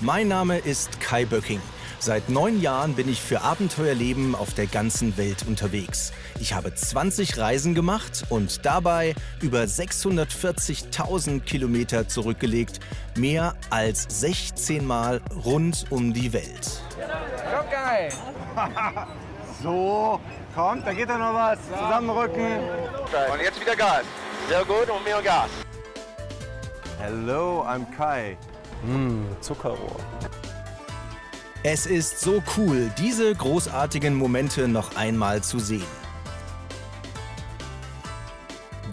Mein Name ist Kai Böcking. Seit neun Jahren bin ich für Abenteuerleben auf der ganzen Welt unterwegs. Ich habe 20 Reisen gemacht und dabei über 640.000 Kilometer zurückgelegt, mehr als 16 Mal rund um die Welt. Komm, Kai! So, kommt, da geht doch noch was. Zusammenrücken. Und jetzt wieder Gas. Sehr gut und mehr Gas. Hello, I'm Kai. Zuckerrohr. Es ist so cool, diese großartigen Momente noch einmal zu sehen.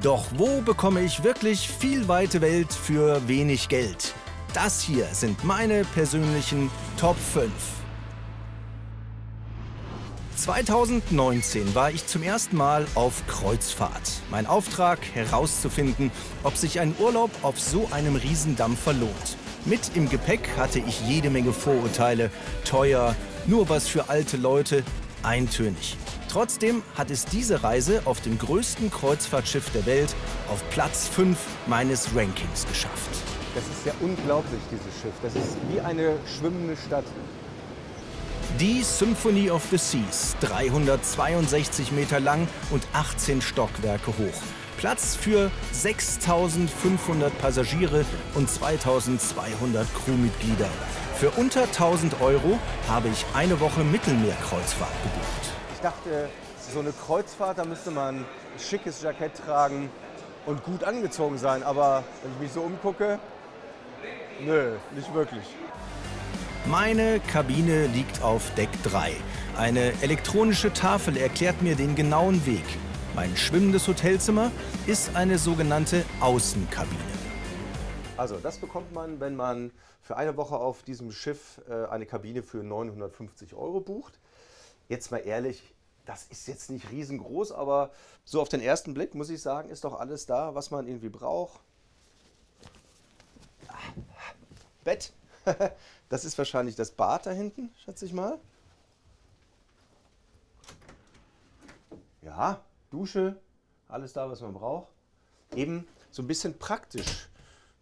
Doch wo bekomme ich wirklich viel weite Welt für wenig Geld? Das hier sind meine persönlichen Top 5. 2019 war ich zum ersten Mal auf Kreuzfahrt. Mein Auftrag herauszufinden, ob sich ein Urlaub auf so einem Riesendampfer lohnt. Mit im Gepäck hatte ich jede Menge Vorurteile. Teuer, nur was für alte Leute, eintönig. Trotzdem hat es diese Reise auf dem größten Kreuzfahrtschiff der Welt auf Platz 5 meines Rankings geschafft. Das ist ja unglaublich, dieses Schiff. Das ist wie eine schwimmende Stadt. Die Symphony of the Seas, 362 Meter lang und 18 Stockwerke hoch. Platz für 6500 Passagiere und 2200 Crewmitglieder. Für unter 1000 Euro habe ich eine Woche Mittelmeerkreuzfahrt gebucht. Ich dachte, so eine Kreuzfahrt, da müsste man ein schickes Jackett tragen und gut angezogen sein. Aber wenn ich mich so umgucke, nö, nicht wirklich. Meine Kabine liegt auf Deck 3. Eine elektronische Tafel erklärt mir den genauen Weg. Mein schwimmendes Hotelzimmer ist eine sogenannte Außenkabine. Also, das bekommt man, wenn man für eine Woche auf diesem Schiff äh, eine Kabine für 950 Euro bucht. Jetzt mal ehrlich, das ist jetzt nicht riesengroß, aber so auf den ersten Blick muss ich sagen, ist doch alles da, was man irgendwie braucht. Bett. Das ist wahrscheinlich das Bad da hinten, schätze ich mal. Ja, Dusche, alles da, was man braucht. Eben so ein bisschen praktisch,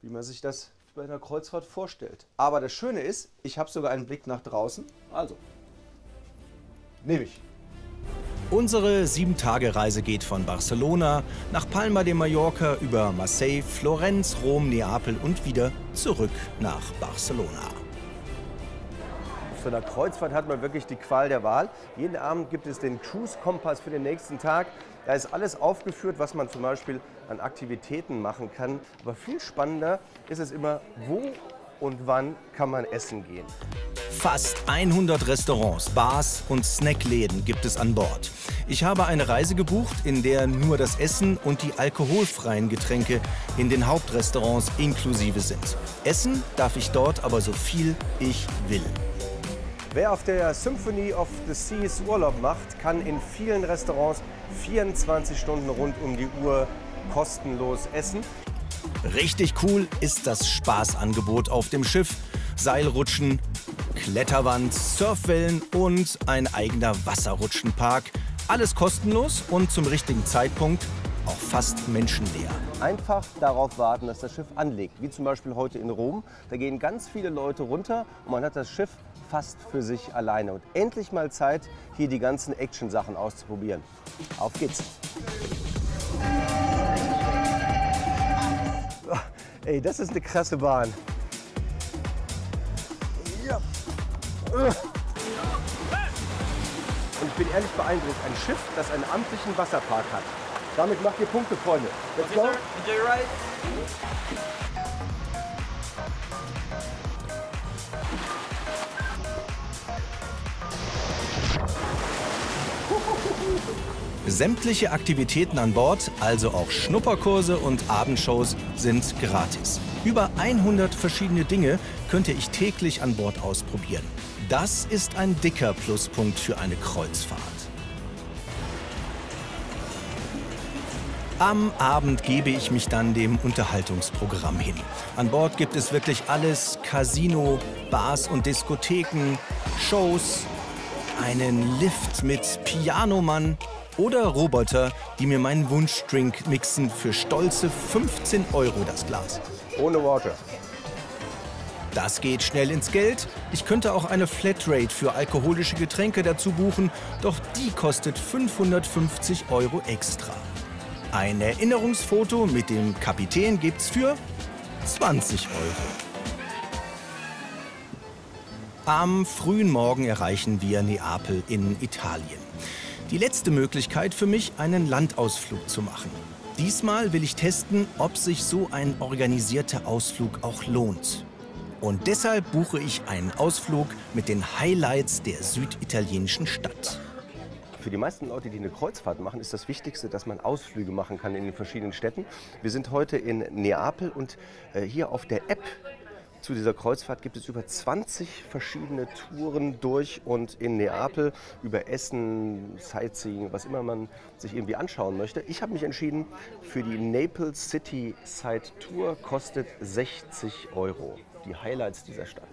wie man sich das bei einer Kreuzfahrt vorstellt. Aber das Schöne ist, ich habe sogar einen Blick nach draußen. Also, nehme ich. Unsere 7-Tage-Reise geht von Barcelona nach Palma de Mallorca über Marseille, Florenz, Rom, Neapel und wieder zurück nach Barcelona. Auf so einer Kreuzfahrt hat man wirklich die Qual der Wahl. Jeden Abend gibt es den Cruise-Kompass für den nächsten Tag. Da ist alles aufgeführt, was man zum Beispiel an Aktivitäten machen kann. Aber viel spannender ist es immer, wo und wann kann man essen gehen. Fast 100 Restaurants, Bars und Snackläden gibt es an Bord. Ich habe eine Reise gebucht, in der nur das Essen und die alkoholfreien Getränke in den Hauptrestaurants inklusive sind. Essen darf ich dort aber so viel ich will. Wer auf der Symphony of the Seas Urlaub macht, kann in vielen Restaurants 24 Stunden rund um die Uhr kostenlos essen. Richtig cool ist das Spaßangebot auf dem Schiff. Seilrutschen, Kletterwand, Surfwellen und ein eigener Wasserrutschenpark. Alles kostenlos und zum richtigen Zeitpunkt auch fast menschenleer. Einfach darauf warten, dass das Schiff anlegt. Wie zum Beispiel heute in Rom. Da gehen ganz viele Leute runter und man hat das Schiff fast für sich alleine. Und endlich mal Zeit, hier die ganzen Action-Sachen auszuprobieren. Auf geht's! Ey, das ist eine krasse Bahn. Ja. Und ich bin ehrlich beeindruckt. Ein Schiff, das einen amtlichen Wasserpark hat. Damit macht ihr Punkte, Freunde. Let's go. Sämtliche Aktivitäten an Bord, also auch Schnupperkurse und Abendshows, sind gratis. Über 100 verschiedene Dinge könnte ich täglich an Bord ausprobieren. Das ist ein dicker Pluspunkt für eine Kreuzfahrt. Am Abend gebe ich mich dann dem Unterhaltungsprogramm hin. An Bord gibt es wirklich alles: Casino, Bars und Diskotheken, Shows, einen Lift mit Pianomann oder Roboter, die mir meinen Wunschdrink mixen für stolze 15 Euro das Glas. Ohne Worte. Das geht schnell ins Geld. Ich könnte auch eine Flatrate für alkoholische Getränke dazu buchen, doch die kostet 550 Euro extra. Ein Erinnerungsfoto mit dem Kapitän gibt's für 20 Euro. Am frühen Morgen erreichen wir Neapel in Italien. Die letzte Möglichkeit für mich, einen Landausflug zu machen. Diesmal will ich testen, ob sich so ein organisierter Ausflug auch lohnt. Und deshalb buche ich einen Ausflug mit den Highlights der süditalienischen Stadt. Für die meisten Leute, die eine Kreuzfahrt machen, ist das Wichtigste, dass man Ausflüge machen kann in den verschiedenen Städten. Wir sind heute in Neapel und äh, hier auf der App zu dieser Kreuzfahrt gibt es über 20 verschiedene Touren durch und in Neapel über Essen, Sightseeing, was immer man sich irgendwie anschauen möchte. Ich habe mich entschieden für die Naples City Side Tour, kostet 60 Euro. Die Highlights dieser Stadt.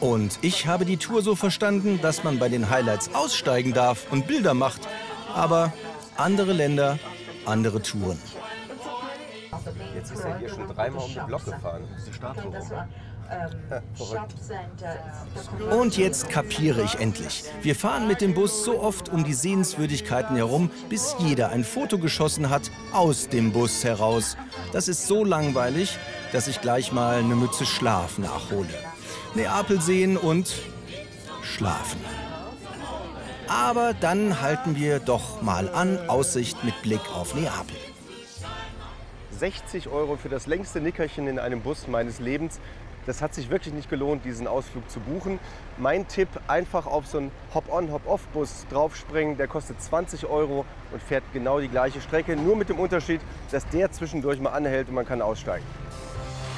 Und ich habe die Tour so verstanden, dass man bei den Highlights aussteigen darf und Bilder macht. Aber andere Länder, andere Touren. Jetzt ist er hier schon dreimal um den Block gefahren. Das ist die Statue rum. Und jetzt kapiere ich endlich. Wir fahren mit dem Bus so oft um die Sehenswürdigkeiten herum, bis jeder ein Foto geschossen hat aus dem Bus heraus. Das ist so langweilig, dass ich gleich mal eine Mütze Schlaf nachhole. Neapel sehen und schlafen. Aber dann halten wir doch mal an, Aussicht mit Blick auf Neapel. 60 Euro für das längste Nickerchen in einem Bus meines Lebens. Das hat sich wirklich nicht gelohnt, diesen Ausflug zu buchen. Mein Tipp, einfach auf so einen Hop-on, Hop-off-Bus draufspringen. Der kostet 20 Euro und fährt genau die gleiche Strecke. Nur mit dem Unterschied, dass der zwischendurch mal anhält und man kann aussteigen.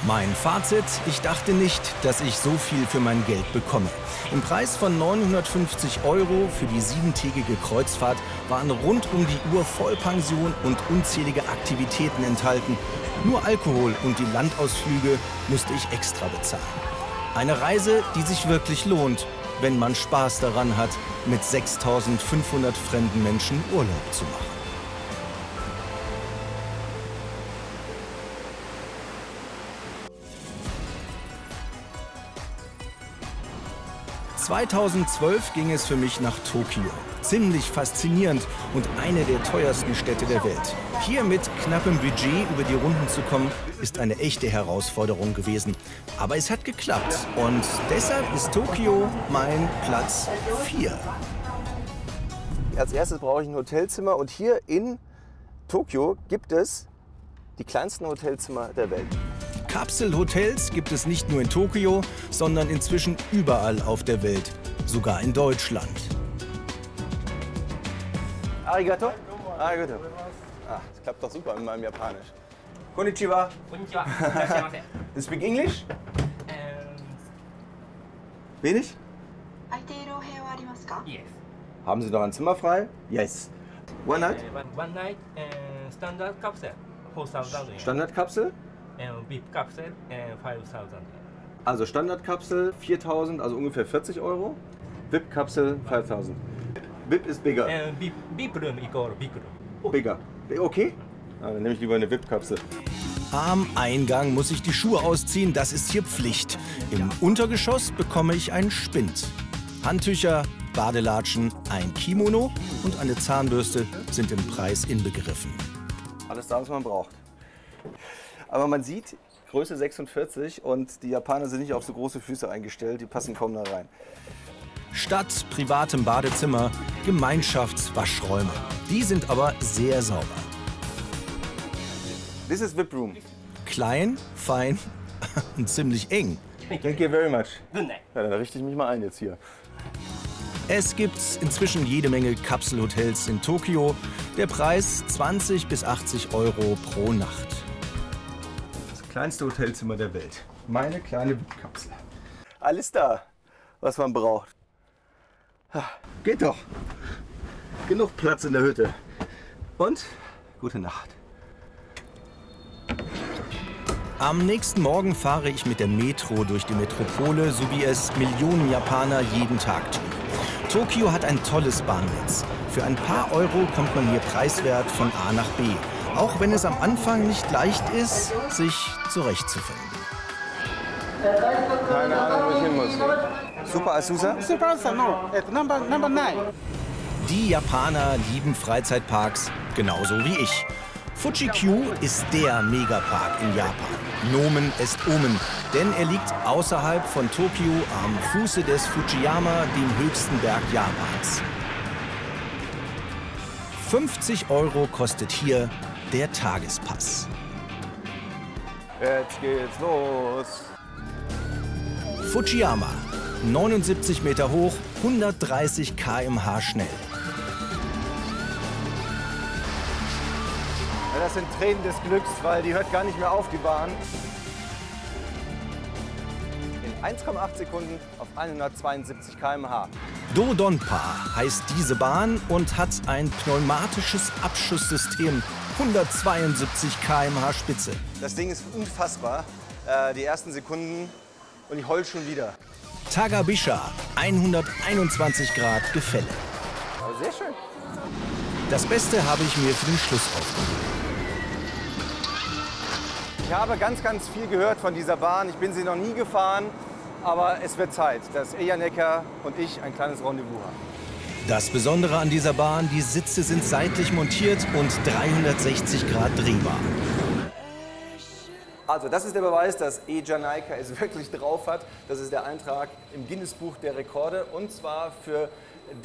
Mein Fazit, ich dachte nicht, dass ich so viel für mein Geld bekomme. Im Preis von 950 Euro für die siebentägige Kreuzfahrt waren rund um die Uhr Vollpension und unzählige Aktivitäten enthalten. Nur Alkohol und die Landausflüge musste ich extra bezahlen. Eine Reise, die sich wirklich lohnt, wenn man Spaß daran hat, mit 6500 fremden Menschen Urlaub zu machen. 2012 ging es für mich nach Tokio. Ziemlich faszinierend und eine der teuersten Städte der Welt. Hier mit knappem Budget über die Runden zu kommen, ist eine echte Herausforderung gewesen. Aber es hat geklappt und deshalb ist Tokio mein Platz 4. Als erstes brauche ich ein Hotelzimmer und hier in Tokio gibt es die kleinsten Hotelzimmer der Welt. Kapselhotels gibt es nicht nur in Tokio, sondern inzwischen überall auf der Welt, sogar in Deutschland. Arigato. Arigato. Ah, das klappt doch super in meinem Japanisch. Konnichiwa. Konnichiwa. you speak English? Ähm. Wenig? Yes. Haben Sie noch ein Zimmer frei? Yes. One night? Äh, one, night, äh, standard Kapsel. Standard Kapsel? Ähm, VIP-Kapsel 5000. Äh, also Standardkapsel 4000, also ungefähr 40 Euro. VIP-Kapsel 5000. VIP ist bigger. Äh, VIP, VIP room, egal, VIP room. Oh. Bigger. Okay. Ah, dann nehme ich lieber eine VIP-Kapsel. Am Eingang muss ich die Schuhe ausziehen, das ist hier Pflicht. Im Untergeschoss bekomme ich einen Spind. Handtücher, Badelatschen, ein Kimono und eine Zahnbürste sind im Preis inbegriffen. Alles da, was man braucht. Aber man sieht, Größe 46 und die Japaner sind nicht auf so große Füße eingestellt, die passen kaum da rein. Statt privatem Badezimmer, Gemeinschaftswaschräume. Die sind aber sehr sauber. This is VIP Room. Klein, fein und ziemlich eng. Thank you very much. Ja, dann richte ich mich mal ein jetzt hier. Es gibt inzwischen jede Menge Kapselhotels in Tokio. Der Preis 20 bis 80 Euro pro Nacht. Das kleinste Hotelzimmer der Welt. Meine kleine VIP-Kapsel. Alles da, was man braucht. Geht doch. Genug Platz in der Hütte. Und gute Nacht. Am nächsten Morgen fahre ich mit der Metro durch die Metropole, so wie es Millionen Japaner jeden Tag tun. Tokio hat ein tolles Bahnnetz. Für ein paar Euro kommt man hier preiswert von A nach B. Auch wenn es am Anfang nicht leicht ist, sich zurechtzufinden. Keine Ahnung, wo ich hin muss. Super Asusa? Super no, at number number nine. Die Japaner lieben Freizeitparks genauso wie ich. Fuji-Q ist der Megapark in Japan. Nomen est Omen, denn er liegt außerhalb von Tokio am Fuße des Fujiyama, dem höchsten Berg Japans. 50 Euro kostet hier der Tagespass. Jetzt geht's los. Fujiyama, 79 Meter hoch, 130 km/h schnell. Ja, das sind Tränen des Glücks, weil die hört gar nicht mehr auf, die Bahn. In 1,8 Sekunden auf 172 km/h. Dodonpa heißt diese Bahn und hat ein pneumatisches Abschusssystem. 172 km/h Spitze. Das Ding ist unfassbar. Äh, die ersten Sekunden und ich heul schon wieder. Tagabisha, 121 Grad Gefälle. Aber sehr schön. Das Beste habe ich mir für den Schluss aufgehoben. Ich habe ganz, ganz viel gehört von dieser Bahn. Ich bin sie noch nie gefahren, aber es wird Zeit, dass Ejanecker und ich ein kleines Rendezvous haben. Das Besondere an dieser Bahn, die Sitze sind seitlich montiert und 360 Grad drehbar. Also, das ist der Beweis, dass E-Janaika es wirklich drauf hat. Das ist der Eintrag im Guinness-Buch der Rekorde und zwar für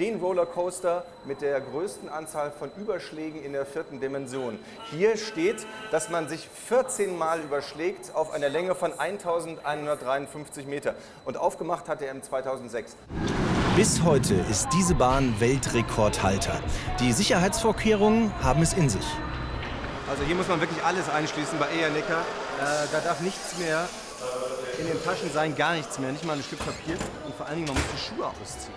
den Rollercoaster mit der größten Anzahl von Überschlägen in der vierten Dimension. Hier steht, dass man sich 14 Mal überschlägt auf einer Länge von 1153 Meter. Und aufgemacht hat er im 2006. Bis heute ist diese Bahn Weltrekordhalter. Die Sicherheitsvorkehrungen haben es in sich. Also hier muss man wirklich alles einschließen bei Ejanecker. Äh, da darf nichts mehr in den Taschen sein, gar nichts mehr, nicht mal ein Stück Papier. Und vor allen Dingen, man muss die Schuhe ausziehen.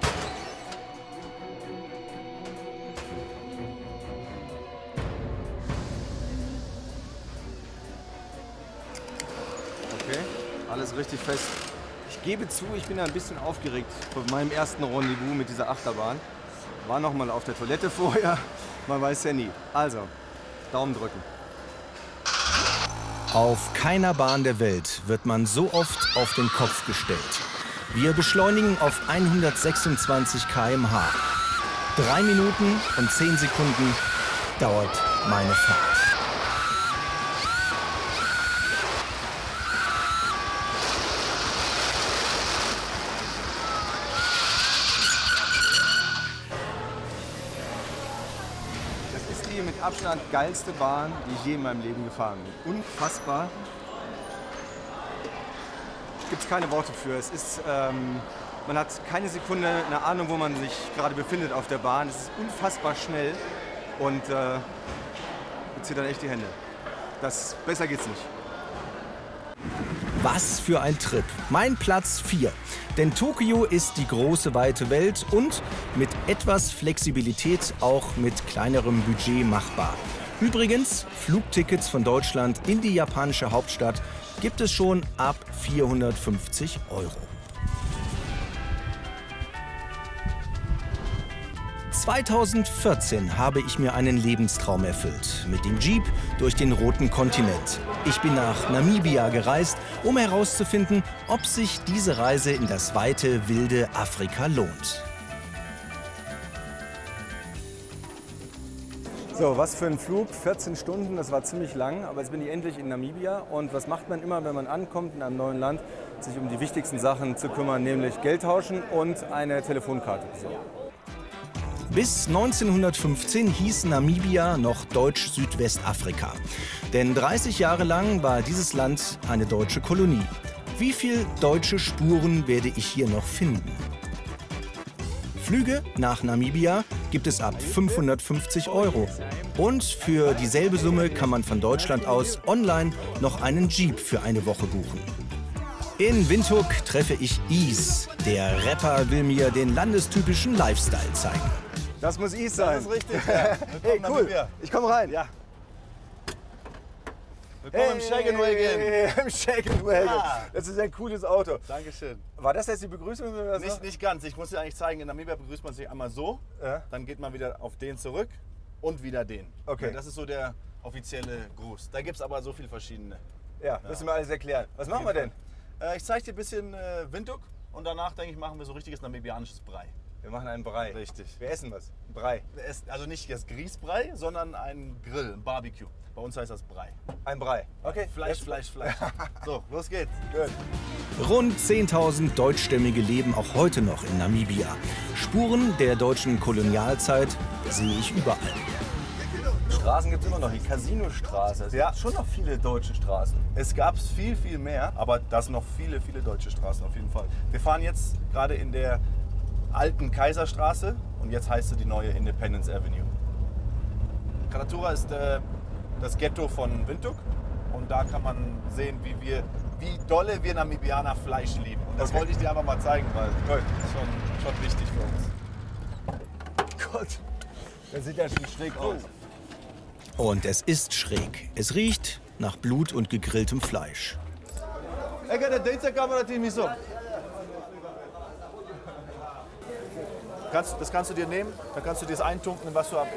Okay, alles richtig fest. Ich gebe zu, ich bin ein bisschen aufgeregt vor meinem ersten Rendezvous mit dieser Achterbahn. War noch mal auf der Toilette vorher, man weiß ja nie. Also, Daumen drücken. Auf keiner Bahn der Welt wird man so oft auf den Kopf gestellt. Wir beschleunigen auf 126 km/h. Drei Minuten und zehn Sekunden dauert meine Fahrt. Abstand geilste Bahn, die ich je in meinem Leben gefahren bin. Unfassbar. Gibt es keine Worte für. Es ist, ähm, man hat keine Sekunde eine Ahnung, wo man sich gerade befindet auf der Bahn. Es ist unfassbar schnell und äh, zittern echt die Hände. Das, besser geht's nicht. Was für ein Trip. Mein Platz 4. Denn Tokio ist die große weite Welt und mit etwas Flexibilität auch mit kleinerem Budget machbar. Übrigens, Flugtickets von Deutschland in die japanische Hauptstadt gibt es schon ab 450 Euro. 2014 habe ich mir einen Lebenstraum erfüllt. Mit dem Jeep durch den roten Kontinent. Ich bin nach Namibia gereist, um herauszufinden, ob sich diese Reise in das weite, wilde Afrika lohnt. So, was für ein Flug, 14 Stunden, das war ziemlich lang, aber jetzt bin ich endlich in Namibia. Und was macht man immer, wenn man ankommt in einem neuen Land? Sich um die wichtigsten Sachen zu kümmern, nämlich Geld tauschen und eine Telefonkarte. So. Bis 1915 hieß Namibia noch Deutsch-Südwestafrika. Denn 30 Jahre lang war dieses Land eine deutsche Kolonie. Wie viel deutsche Spuren werde ich hier noch finden? Flüge nach Namibia gibt es ab 550 Euro. Und für dieselbe Summe kann man von Deutschland aus online noch einen Jeep für eine Woche buchen. In Windhoek treffe ich Is. Der Rapper will mir den landestypischen Lifestyle zeigen. Das muss ich sein. Das ist richtig, ja. Hey, cool. Ich komme rein. Ja. Willkommen im Shake and Wagon. Hey, Im Wagon. Ja. Das ist ein cooles Auto. Dankeschön. War das jetzt die Begrüßung oder so? Nicht, nicht ganz. Ich muss dir eigentlich zeigen, in Namibia begrüßt man sich einmal so, Ja. dann geht man wieder auf den zurück und wieder den. Okay. Das ist so der offizielle Gruß. Da gibt es aber so viele verschiedene. Ja, müssen wir alles erklären. Was machen wir denn? Äh, ich zeige dir ein bisschen äh, Windhoek und danach, denke ich, machen wir so richtiges namibianisches Brei. Wir machen einen Brei. Richtig. Wir essen was. Brei. Also nicht das Grießbrei, sondern ein Grill, ein Barbecue. Bei uns heißt das Brei. Ein Brei. Okay. Fleisch, Fleisch, Fleisch. So, los geht's. Gut. Rund 10.000 Deutschstämmige leben auch heute noch in Namibia. Spuren der deutschen Kolonialzeit sehe ich überall. Straßen gibt es immer noch. Die Casinostraße. Es Ja. gibt schon noch viele deutsche Straßen. Es gab viel, viel mehr, aber da sind noch viele, viele deutsche Straßen auf jeden Fall. Wir fahren jetzt gerade in der alten Kaiserstraße und jetzt heißt sie die neue Independence Avenue. Karatura ist äh, das Ghetto von Windhoek und da kann man sehen, wie wir, wie dolle wir Namibianer Fleisch lieben. Und das Okay. wollte ich dir einfach mal zeigen, weil Toll. das ist schon, schon wichtig für uns. Gott. Das sieht ja schon schräg aus. Und es ist schräg. Es riecht nach Blut und gegrilltem Fleisch. Kannst, das kannst du dir nehmen, dann kannst du dir das eintunken, was du ab.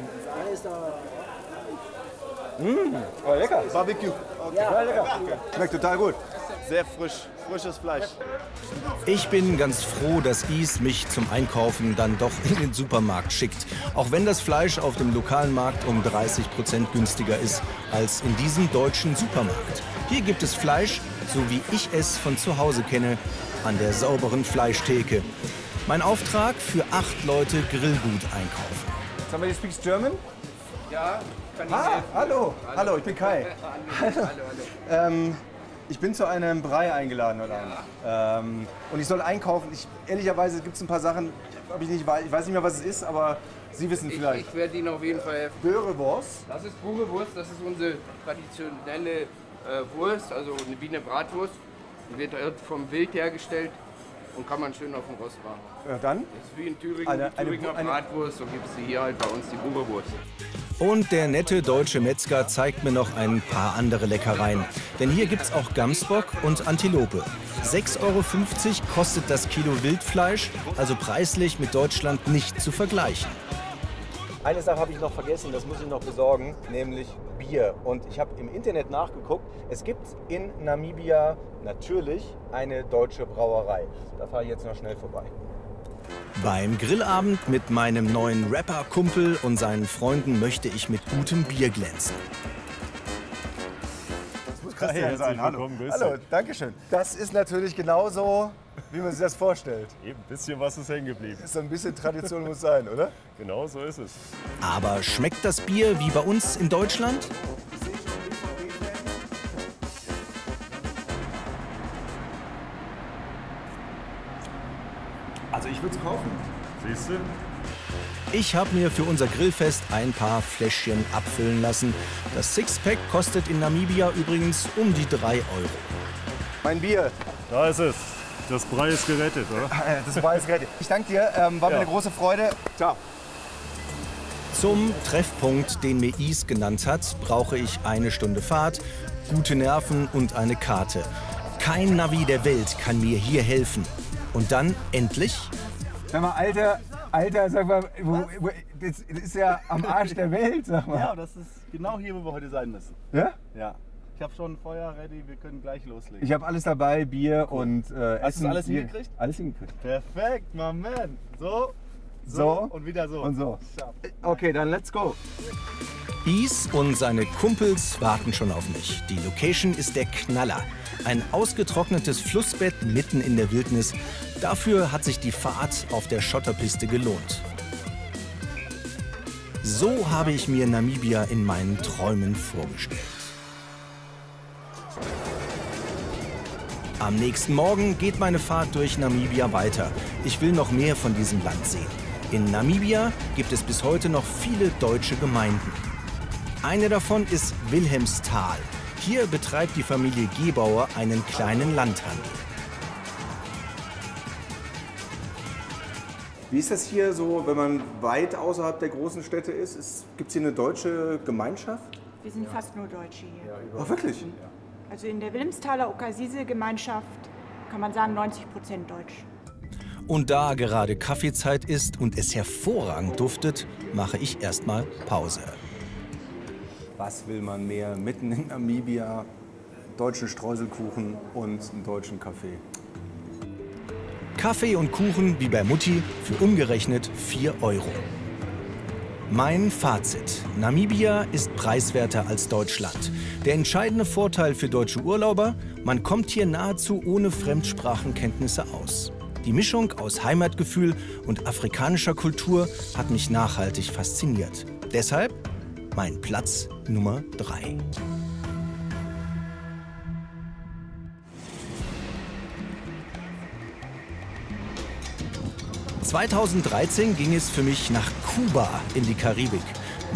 Aber lecker. Barbecue. Ja, lecker. Schmeckt total gut. Sehr frisch, frisches Fleisch. Ich bin ganz froh, dass Is mich zum Einkaufen dann doch in den Supermarkt schickt. Auch wenn das Fleisch auf dem lokalen Markt um 30 Prozent günstiger ist als in diesem deutschen Supermarkt. Hier gibt es Fleisch, so wie ich es von zu Hause kenne, an der sauberen Fleischtheke. Mein Auftrag für acht Leute Grillgut einkaufen. Somebody speaks German? Ja, kann ich Ah, helfen? hallo. Hallo, ich bin Kai. Hallo, hallo, hallo. Ähm, ich bin zu einem Brei eingeladen heute Abend. Ähm, und ich soll einkaufen. Ich, ehrlicherweise gibt es ein paar Sachen, ich, nicht, ich weiß nicht mehr, was es ist, aber Sie wissen Ich, vielleicht. ich werde Ihnen auf jeden Fall helfen. Böhrewurst. Das ist pure Wurst, das ist unsere traditionelle äh, Wurst, also eine- wie eine Bratwurst. Die wird dort vom Wild hergestellt und kann man schön auf dem Rost machen. Ja, dann. Das ist wie in Thüringen, Eine- die Thüringer eine- Bratwurst, so gibt es hier halt bei uns, die Bure-Wurst. Und der nette deutsche Metzger zeigt mir noch ein paar andere Leckereien. Denn hier gibt's auch Gamsbock und Antilope. 6,50 Euro kostet das Kilo Wildfleisch, also preislich mit Deutschland nicht zu vergleichen. Eine Sache habe ich noch vergessen, das muss ich noch besorgen, nämlich Bier. Und ich habe im Internet nachgeguckt, es gibt in Namibia natürlich eine deutsche Brauerei. Da fahre ich jetzt noch schnell vorbei. Beim Grillabend mit meinem neuen Rapper-Kumpel und seinen Freunden möchte ich mit gutem Bier glänzen. Das muss Christian sein. Hallo. Hallo, danke schön. Das ist natürlich genauso, wie man sich das vorstellt. Eben, ein bisschen was ist hängen geblieben. So ein bisschen Tradition muss sein, oder? Genau so ist es. Aber schmeckt das Bier wie bei uns in Deutschland? Also ich würde es kaufen. Siehst du? Ich habe mir für unser Grillfest ein paar Fläschchen abfüllen lassen. Das Sixpack kostet in Namibia übrigens um die 3 Euro. Mein Bier, Da ist es. Das Brei ist gerettet, oder? das war jetzt gerettet. Ich danke dir, ähm, war mir Ja. eine große Freude. Ciao. Zum Treffpunkt, den mir Is genannt hat, brauche ich eine Stunde Fahrt, gute Nerven und eine Karte. Kein Navi der Welt kann mir hier helfen. Und dann endlich Sag mal, Alter, Alter, sag mal, wo, wo, das ist ja am Arsch der Welt, sag mal. Ja, das ist genau hier, wo wir heute sein müssen. Ja? Ja. Ich habe schon Feuer ready, wir können gleich loslegen. Ich habe alles dabei, Bier und äh, Hast Essen. du alles Bier. hingekriegt? Alles hingekriegt. Perfekt, my man. So, so, So. und wieder so. Und so. Sharp. Okay, dann let's go. Is und seine Kumpels warten schon auf mich. Die Location ist der Knaller. Ein ausgetrocknetes Flussbett mitten in der Wildnis. Dafür hat sich die Fahrt auf der Schotterpiste gelohnt. So habe ich mir Namibia in meinen Träumen vorgestellt. Am nächsten Morgen geht meine Fahrt durch Namibia weiter. Ich will noch mehr von diesem Land sehen. In Namibia gibt es bis heute noch viele deutsche Gemeinden. Eine davon ist Wilhelmsthal. Hier betreibt die Familie Gebauer einen kleinen Landhandel. Wie ist das hier so, wenn man weit außerhalb der großen Städte ist? Gibt es hier eine deutsche Gemeinschaft? Wir sind fast nur Deutsche hier. Oh, wirklich? Also in der Wilhelmsthaler Okasise-Gemeinschaft kann man sagen 90 Prozent Deutsch. Und da gerade Kaffeezeit ist und es hervorragend duftet, mache ich erstmal Pause. Was will man mehr? Mitten in Namibia, deutschen Streuselkuchen und einen deutschen Kaffee. Kaffee und Kuchen wie bei Mutti für umgerechnet 4 Euro. Mein Fazit. Namibia ist preiswerter als Deutschland. Der entscheidende Vorteil für deutsche Urlauber, man kommt hier nahezu ohne Fremdsprachenkenntnisse aus. Die Mischung aus Heimatgefühl und afrikanischer Kultur hat mich nachhaltig fasziniert. Deshalb mein Platz Nummer 3. ...2013 ging es für mich nach Kuba in die Karibik.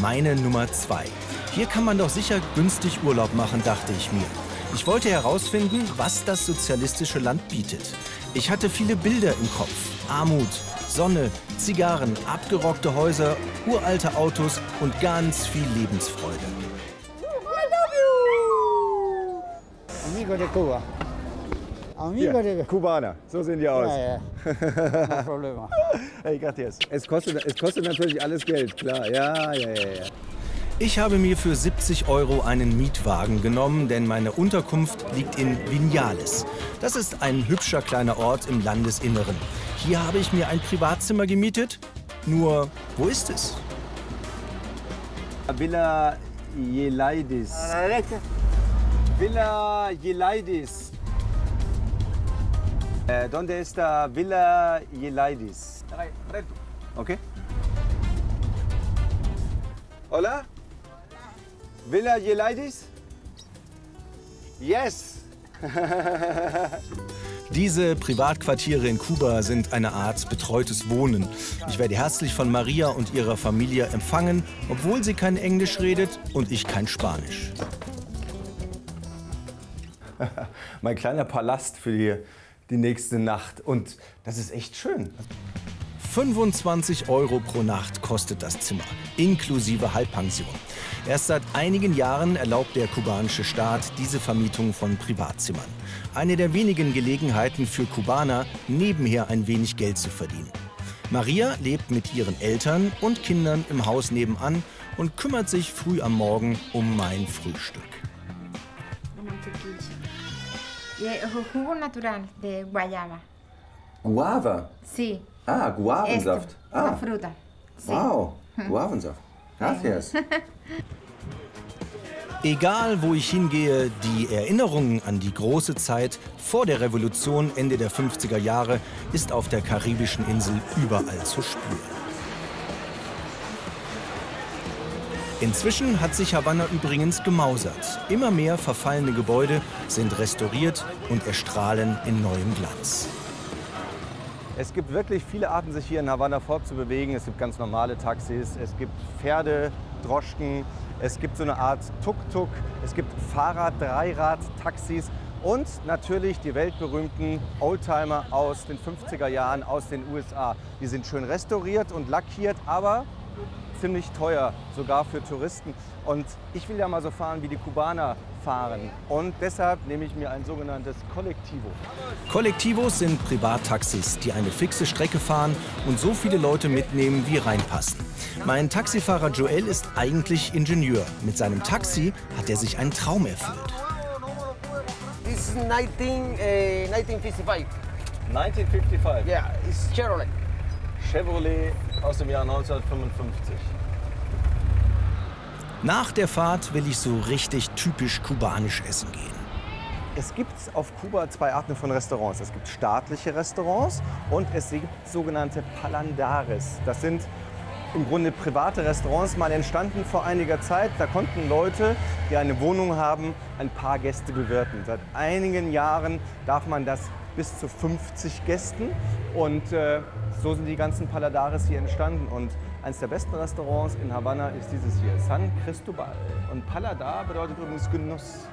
Meine Nummer 2. Hier kann man doch sicher günstig Urlaub machen, dachte ich mir. Ich wollte herausfinden, was das sozialistische Land bietet. Ich hatte viele Bilder im Kopf. Armut, Sonne, Zigarren, abgerockte Häuser, uralte Autos und ganz viel Lebensfreude. Amigo de Cuba. Amigo de Kubaner, so sehen die aus. Ja, ja. No problema. Hey, gracias. Es kostet, es kostet natürlich alles Geld, klar. Ja, ja, ja, ja. Ich habe mir für 70 Euro einen Mietwagen genommen, denn meine Unterkunft liegt in Vinales. Das ist ein hübscher kleiner Ort im Landesinneren. Hier habe ich mir ein Privatzimmer gemietet. Nur, wo ist es? Villa Yelaidis. Villa Yelaidis. Eh, ¿Dónde está Villa Yelaidis? Okay. Hola? Villa Yelaidis? Yes! Diese Privatquartiere in Kuba sind eine Art betreutes Wohnen. Ich werde herzlich von Maria und ihrer Familie empfangen, obwohl sie kein Englisch redet und ich kein Spanisch. mein kleiner Palast für die, die nächste Nacht. Und das ist echt schön. 25 Euro pro Nacht kostet das Zimmer, inklusive Halbpension. Erst seit einigen Jahren erlaubt der kubanische Staat diese Vermietung von Privatzimmern. Eine der wenigen Gelegenheiten für Kubaner, nebenher ein wenig Geld zu verdienen. Maria lebt mit ihren Eltern und Kindern im Haus nebenan und kümmert sich früh am Morgen um mein Frühstück. El jugo natural de guayaba. Guava. Sí. Ah, Guavensaft. Esto, la Ah, fruta. Sí. wow. Guavensaft. Gracias. Egal, wo ich hingehe, die Erinnerung an die große Zeit vor der Revolution Ende der 50er Jahre ist auf der karibischen Insel überall zu spüren. Inzwischen hat sich Havanna übrigens gemausert. Immer mehr verfallene Gebäude sind restauriert und erstrahlen in neuem Glanz. Es gibt wirklich viele Arten, sich hier in Havanna fortzubewegen. Es gibt ganz normale Taxis, es gibt Pferde, Droschken, es gibt so eine Art Tuk-Tuk, es gibt Fahrrad-, Dreirad-Taxis und natürlich die weltberühmten Oldtimer aus den 50er Jahren aus den USA. Die sind schön restauriert und lackiert, aber ziemlich teuer, sogar für Touristen. Und ich will ja mal so fahren, wie die Kubaner fahren. Und deshalb nehme ich mir ein sogenanntes Kollektivo. Kollektivos sind Privattaxis, die eine fixe Strecke fahren und so viele Leute mitnehmen, wie reinpassen. Mein Taxifahrer Joel ist eigentlich Ingenieur. Mit seinem Taxi hat er sich einen Traum erfüllt. This is 19, uh, 1955. 1955. Yeah, it's Chevrolet. Chevrolet aus dem Jahr 1955. Nach der Fahrt will ich so richtig typisch kubanisch essen gehen. Es gibt auf Kuba zwei Arten von Restaurants. Es gibt staatliche Restaurants und es gibt sogenannte Palandares. Das sind im Grunde private Restaurants, mal entstanden vor einiger Zeit. Da konnten Leute, die eine Wohnung haben, ein paar Gäste bewirten. Seit einigen Jahren darf man das bis zu 50 Gästen. Und äh, so sind die ganzen Paladares hier entstanden. Und eines der besten Restaurants in Havanna ist dieses hier, San Cristobal. Und Paladar bedeutet übrigens Genuss.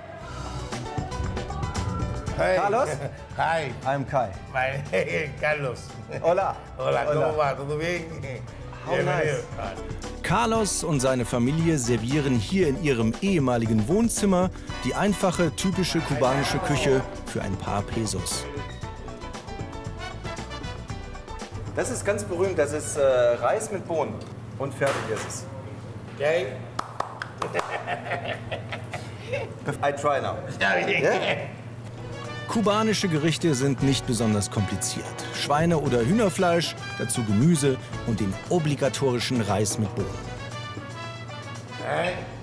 Hey. Carlos? Hi. I'm Kai. My Carlos. Hola. Hola, Hola. ¿cómo va? ¿Todo bien? How Bienvenido. Carlos und seine Familie servieren hier in ihrem ehemaligen Wohnzimmer die einfache, typische kubanische Küche für ein paar Pesos. Das ist ganz berühmt, das ist äh, Reis mit Bohnen. Und fertig ist es. Okay. I try now. Kubanische Gerichte sind nicht besonders kompliziert. Schweine- oder Hühnerfleisch, dazu Gemüse und den obligatorischen Reis mit Bohnen.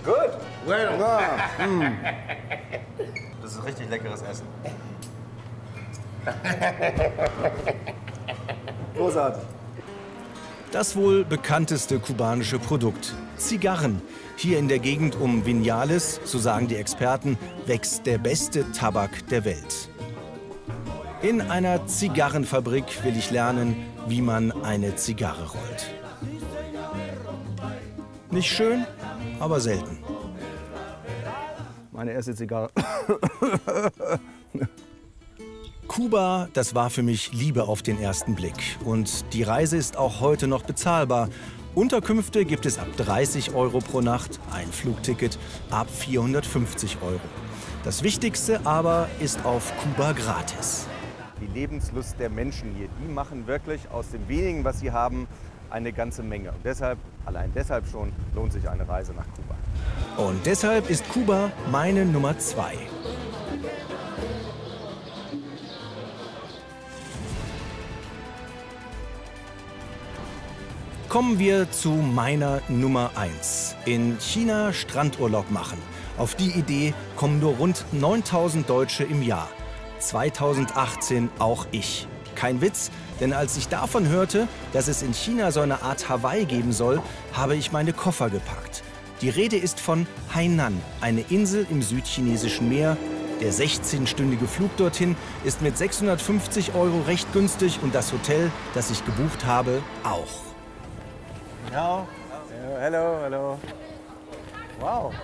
Gut. Bueno. Ja. mm. Das ist richtig leckeres Essen. Großartig. Das wohl bekannteste kubanische Produkt, Zigarren. Hier in der Gegend um Vinales, so sagen die Experten, wächst der beste Tabak der Welt. In einer Zigarrenfabrik will ich lernen, wie man eine Zigarre rollt. Nicht schön, aber selten. Meine erste Zigarre. Kuba, das war für mich Liebe auf den ersten Blick. Und die Reise ist auch heute noch bezahlbar. Unterkünfte gibt es ab 30 Euro pro Nacht, ein Flugticket ab 450 Euro. Das Wichtigste aber ist auf Kuba gratis. Die Lebenslust der Menschen hier, die machen wirklich aus dem wenigen, was sie haben, eine ganze Menge. Und deshalb, allein deshalb schon, lohnt sich eine Reise nach Kuba. Und deshalb ist Kuba meine Nummer zwei. Kommen wir zu meiner Nummer 1. In China Strandurlaub machen. Auf die Idee kommen nur rund 9000 Deutsche im Jahr. 2018 auch ich. Kein Witz, denn als ich davon hörte, dass es in China so eine Art Hawaii geben soll, habe ich meine Koffer gepackt. Die Rede ist von Hainan, eine Insel im südchinesischen Meer. Der 16-stündige Flug dorthin ist mit 650 Euro recht günstig und das Hotel, das ich gebucht habe, auch. Ja. Hallo, hallo. Wow.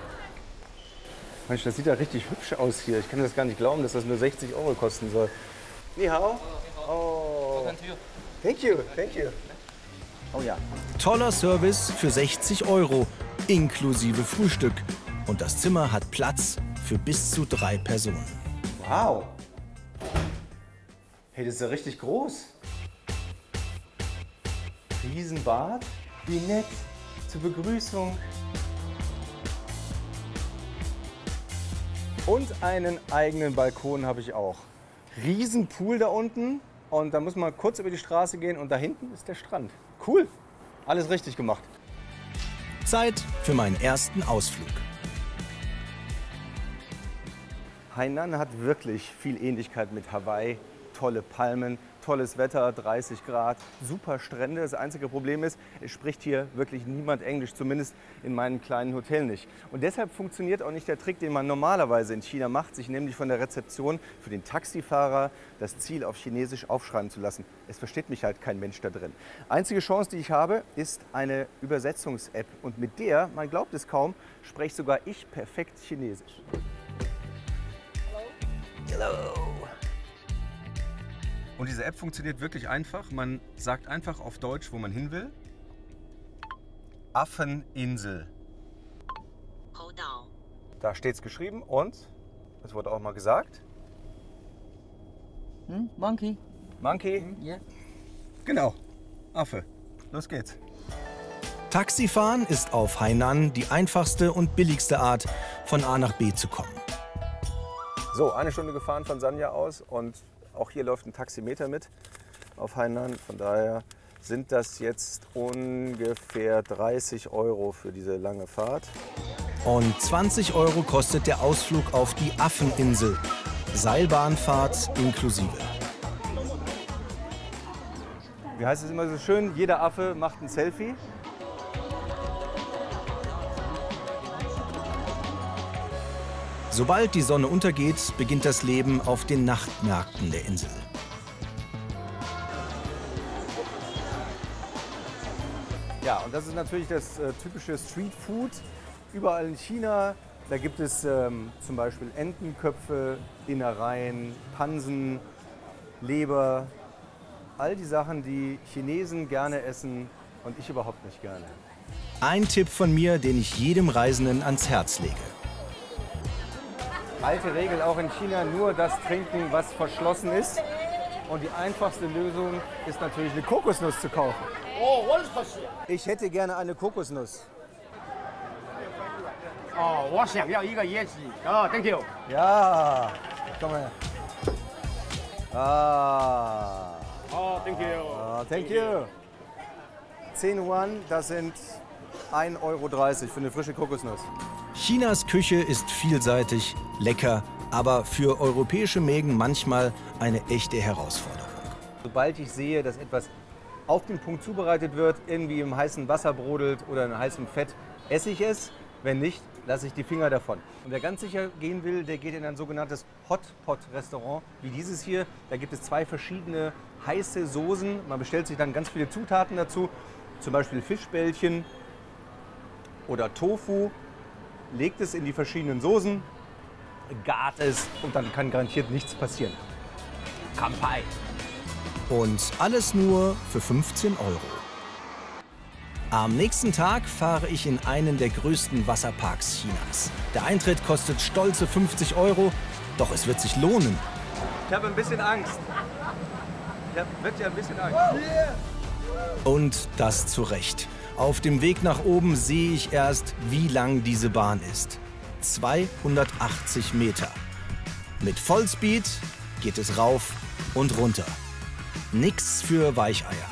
Mensch, das sieht ja richtig hübsch aus hier. Ich kann das gar nicht glauben, dass das nur 60 Euro kosten soll. Ni hao. Oh. Thank you, thank you. Oh ja. Toller Service für 60 Euro, inklusive Frühstück. Und das Zimmer hat Platz für bis zu drei Personen. Wow. Hey, das ist ja richtig groß. Riesenbad. Wie nett. Zur Begrüßung. Und einen eigenen Balkon habe ich auch. Riesenpool da unten. Und da muss man kurz über die Straße gehen und da hinten ist der Strand. Cool. Alles richtig gemacht. Zeit für meinen ersten Ausflug. Hainan hat wirklich viel Ähnlichkeit mit Hawaii. Tolle Palmen, tolles Wetter, 30 Grad, super Strände. Das einzige Problem ist, es spricht hier wirklich niemand Englisch, zumindest in meinem kleinen Hotel nicht. Und deshalb funktioniert auch nicht der Trick, den man normalerweise in China macht, sich nämlich von der Rezeption für den Taxifahrer das Ziel auf Chinesisch aufschreiben zu lassen. Es versteht mich halt kein Mensch da drin. Einzige Chance, die ich habe, ist eine Übersetzungs-App. Und mit der, man glaubt es kaum, spreche sogar ich perfekt Chinesisch. Hello. Und diese App funktioniert wirklich einfach. Man sagt einfach auf Deutsch, wo man hin will. Affeninsel. Da steht es geschrieben und es wurde auch mal gesagt. Hm? Monkey. Monkey? Ja. Genau. Affe. Los geht's. Taxifahren ist auf Hainan die einfachste und billigste Art, von A nach B zu kommen. So, eine Stunde gefahren von Sanya aus und auch hier läuft ein Taximeter mit auf Hainan. Von daher sind das jetzt ungefähr 30 Euro für diese lange Fahrt. Und 20 Euro kostet der Ausflug auf die Affeninsel. Seilbahnfahrt inklusive. Wie heißt es immer so schön? Jeder Affe macht ein Selfie. Sobald die Sonne untergeht, beginnt das Leben auf den Nachtmärkten der Insel. Ja, und das ist natürlich das äh, typische Streetfood. Überall in China, da gibt es ähm, zum Beispiel Entenköpfe, Innereien, Pansen, Leber. All die Sachen, die Chinesen gerne essen und ich überhaupt nicht gerne. Ein Tipp von mir, den ich jedem Reisenden ans Herz lege alte Regel auch in China, nur das trinken, was verschlossen ist. Und die einfachste Lösung ist natürlich eine Kokosnuss zu kaufen. Ich hätte gerne eine Kokosnuss. Oh, oh thank you. Ja, komm mal her. Ah. Oh, thank you. Oh, thank you. 10 Yuan, das sind 1,30 Euro für eine frische Kokosnuss. Chinas Küche ist vielseitig, lecker, aber für europäische Mägen manchmal eine echte Herausforderung. Sobald ich sehe, dass etwas auf den Punkt zubereitet wird, irgendwie im heißen Wasser brodelt oder in heißem Fett, esse ich es. Wenn nicht, lasse ich die Finger davon. Und wer ganz sicher gehen will, der geht in ein sogenanntes Hotpot-Restaurant, wie dieses hier. Da gibt es zwei verschiedene heiße Soßen. Man bestellt sich dann ganz viele Zutaten dazu, zum Beispiel Fischbällchen oder Tofu, legt es in die verschiedenen Soßen, gart es und dann kann garantiert nichts passieren. Kampai! Und alles nur für 15 Euro. Am nächsten Tag fahre ich in einen der größten Wasserparks Chinas. Der Eintritt kostet stolze 50 Euro, doch es wird sich lohnen. Ich habe ein bisschen Angst. Ich habe wirklich ein bisschen Angst. Und das zu Recht. Auf dem Weg nach oben sehe ich erst, wie lang diese Bahn ist. 280 Meter. Mit Vollspeed geht es rauf und runter. Nix für Weicheier.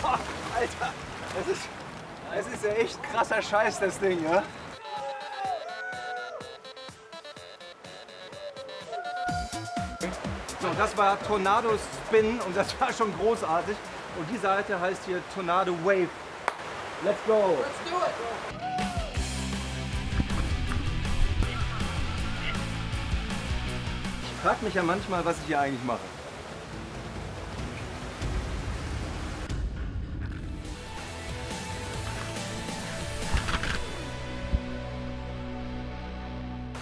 Boah, Alter, das ist, das ist ja echt krasser Scheiß, das Ding, ja? So, das war Tornado Spin und das war schon großartig. Und die Seite heißt hier Tornado Wave. Let's go! Let's do it. Ich frage mich ja manchmal, was ich hier eigentlich mache.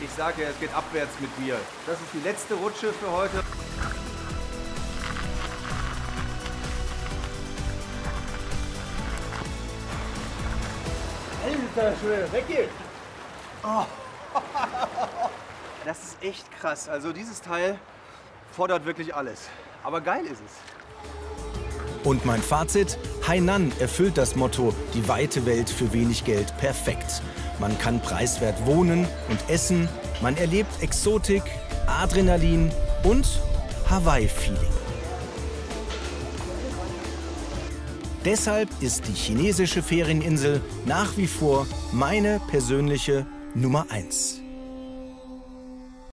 Ich sage ja, es geht abwärts mit mir. Das ist die letzte Rutsche für heute. Alter Schwede, weg hier! Oh. Das ist echt krass. Also dieses Teil fordert wirklich alles. Aber geil ist es. Und mein Fazit? Hainan erfüllt das Motto, die weite Welt für wenig Geld perfekt. Man kann preiswert wohnen und essen, man erlebt Exotik, Adrenalin und Hawaii-Feeling. Deshalb ist die chinesische Ferieninsel nach wie vor meine persönliche Nummer 1.